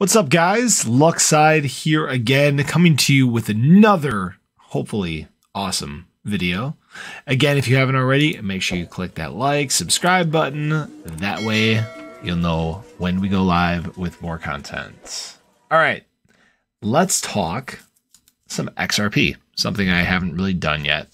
What's up, guys? Luckside here again, coming to you with another, hopefully, awesome video. Again, if you haven't already, make sure you click that like, subscribe button. That way, you'll know when we go live with more content. All right, let's talk some XRP, something I haven't really done yet.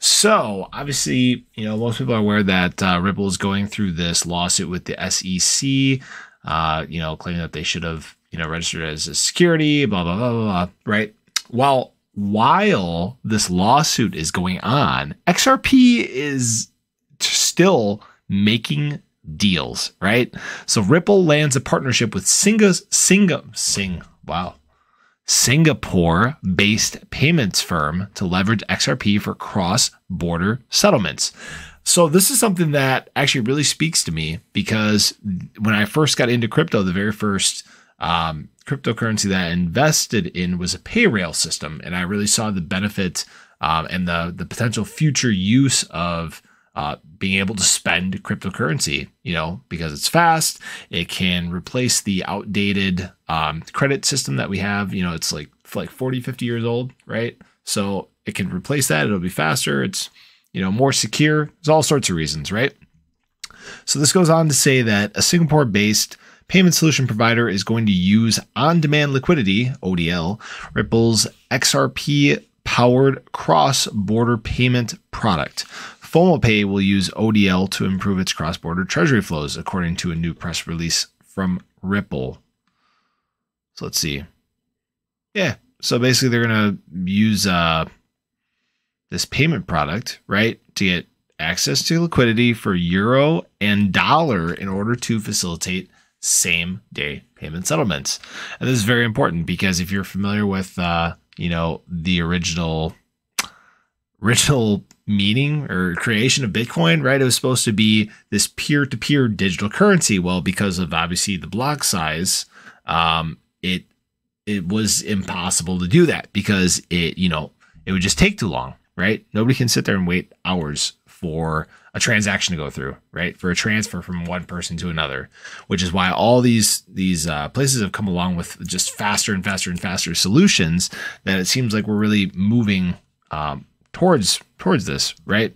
So, obviously, you know, most people are aware that uh, Ripple is going through this lawsuit with the SEC uh, you know, claiming that they should have, you know, registered as a security, blah, blah, blah, blah, blah, right? While while this lawsuit is going on, XRP is still making deals, right? So Ripple lands a partnership with Singa, Singa, Sing, wow, Singapore based payments firm to leverage XRP for cross border settlements. So this is something that actually really speaks to me because when I first got into crypto, the very first um, cryptocurrency that I invested in was a Payrail system, and I really saw the benefit um, and the the potential future use of uh, being able to spend cryptocurrency. You know, because it's fast, it can replace the outdated um, credit system that we have. You know, it's like like 40, 50 years old, right? So it can replace that. It'll be faster. It's you know, more secure. There's all sorts of reasons, right? So this goes on to say that a Singapore based payment solution provider is going to use on demand liquidity, ODL, Ripple's XRP powered cross border payment product. FOMOPay will use ODL to improve its cross border treasury flows, according to a new press release from Ripple. So let's see. Yeah. So basically, they're to use uh, this payment product, right, to get access to liquidity for euro and dollar in order to facilitate same day payment settlements. And this is very important because if you're familiar with, uh, you know, the original original meaning or creation of Bitcoin, right? It was supposed to be this peer-to-peer digital currency. Well, because of obviously the block size, um, it it was impossible to do that because it, you know, it would just take too long right? Nobody can sit there and wait hours for a transaction to go through, right? For a transfer from one person to another, which is why all these these uh, places have come along with just faster and faster and faster solutions. That it seems like we're really moving um, towards towards this, right?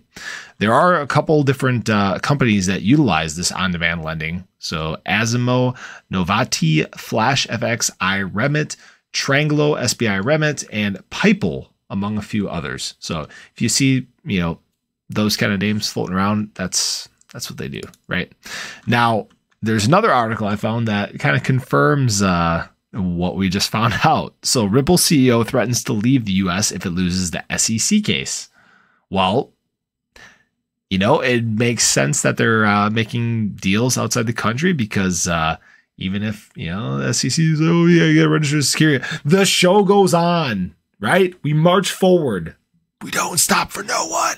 There are a couple different uh, companies that utilize this on-demand lending. So Azimo, Novatti, Flash FX, iRemit, Tranglo, SBI Remit, and Pyypl among a few others. So if you see, you know, those kind of names floating around, that's that's what they do, right? Now, there's another article I found that kind of confirms uh, what we just found out. So Ripple CEO threatens to leave the US if it loses the SEC case. Well, you know, it makes sense that they're uh, making deals outside the country because uh, even if, you know, the SEC is, oh, yeah, you got to register security, the show goes on right? We march forward. We don't stop for no one.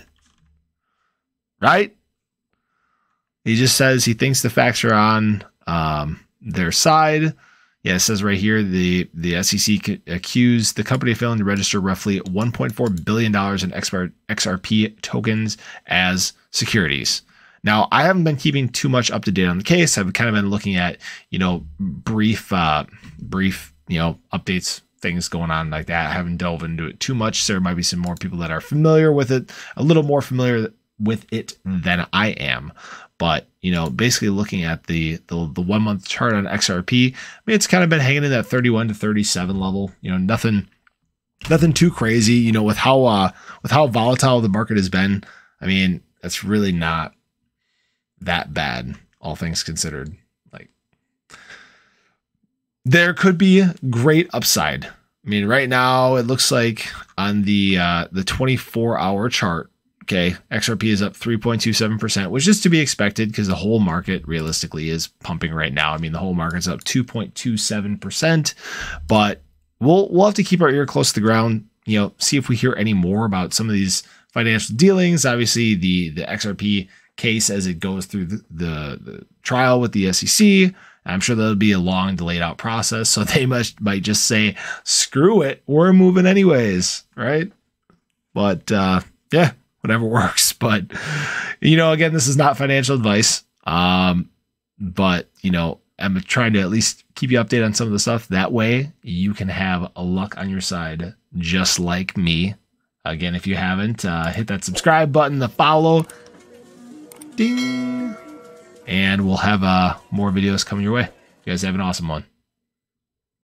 Right? He just says he thinks the facts are on um, their side. Yeah, it says right here the the SEC accused the company of failing to register roughly 1.4 billion dollars in XRP tokens as securities. Now, I haven't been keeping too much up to date on the case. I've kind of been looking at you know brief uh, brief you know updates things going on like that. I haven't delved into it too much. So there might be some more people that are familiar with it, a little more familiar with it than I am. But you know, basically looking at the the, the one month chart on XRP, I mean, it's kind of been hanging in that 31 to 37 level. You know, nothing nothing too crazy. You know, with how uh with how volatile the market has been, I mean, that's really not that bad, all things considered there could be great upside. I mean, right now it looks like on the uh, the 24 hour chart, okay, XRP is up 3.27%, which is to be expected because the whole market realistically is pumping right now. I mean, the whole market's up 2.27%, but we'll we'll have to keep our ear close to the ground. You know, see if we hear any more about some of these financial dealings. Obviously, the the XRP case as it goes through the, the, the trial with the SEC I'm sure that'll be a long, delayed out process. So they must might just say, "Screw it, we're moving anyways," right? But uh, yeah, whatever works. But you know, again, this is not financial advice. Um, but you know, I'm trying to at least keep you updated on some of the stuff. That way, you can have a luck on your side, just like me. Again, if you haven't, uh, hit that subscribe button, the follow. Ding and we'll have uh, more videos coming your way. You guys have an awesome one.